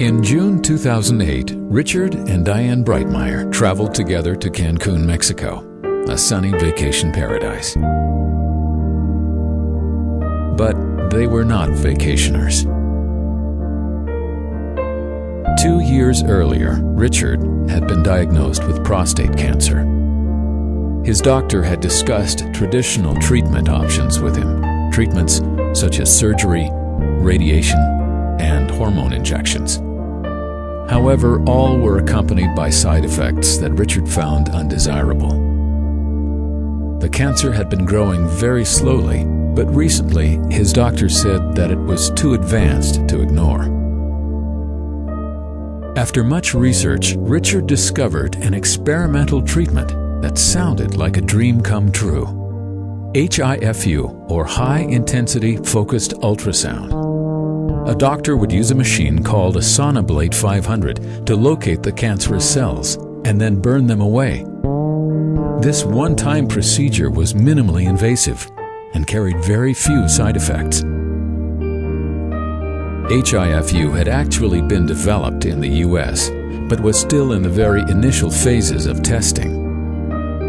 In June 2008, Richard and Diane Breitmeyer traveled together to Cancun, Mexico, a sunny vacation paradise. But they were not vacationers. Two years earlier, Richard had been diagnosed with prostate cancer. His doctor had discussed traditional treatment options with him, treatments such as surgery, radiation, and hormone injections. However, all were accompanied by side effects that Richard found undesirable. The cancer had been growing very slowly, but recently his doctor said that it was too advanced to ignore. After much research, Richard discovered an experimental treatment that sounded like a dream come true. HIFU, or High Intensity Focused Ultrasound a doctor would use a machine called a Sonablate 500 to locate the cancerous cells and then burn them away. This one-time procedure was minimally invasive and carried very few side effects. HIFU had actually been developed in the US, but was still in the very initial phases of testing.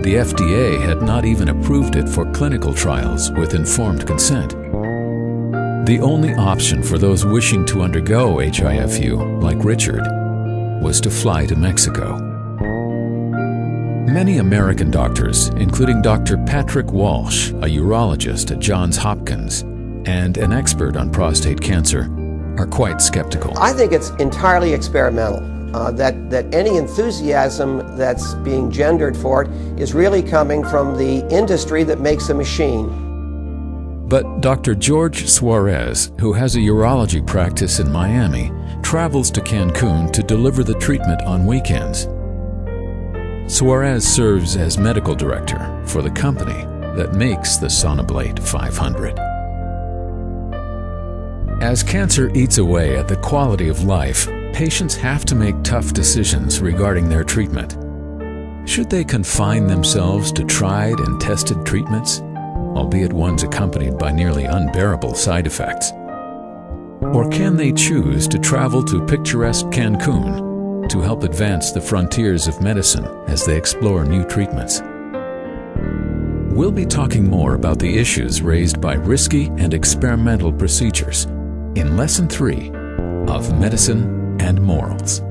The FDA had not even approved it for clinical trials with informed consent. The only option for those wishing to undergo HIFU, like Richard, was to fly to Mexico. Many American doctors, including Dr. Patrick Walsh, a urologist at Johns Hopkins, and an expert on prostate cancer, are quite skeptical. I think it's entirely experimental. Uh, that, that any enthusiasm that's being gendered for it is really coming from the industry that makes a machine. But Dr. George Suarez, who has a urology practice in Miami, travels to Cancun to deliver the treatment on weekends. Suarez serves as medical director for the company that makes the Sonablate 500. As cancer eats away at the quality of life, patients have to make tough decisions regarding their treatment. Should they confine themselves to tried and tested treatments? Albeit ones accompanied by nearly unbearable side effects? Or can they choose to travel to picturesque Cancun to help advance the frontiers of medicine as they explore new treatments? We'll be talking more about the issues raised by risky and experimental procedures in Lesson 3 of Medicine and Morals.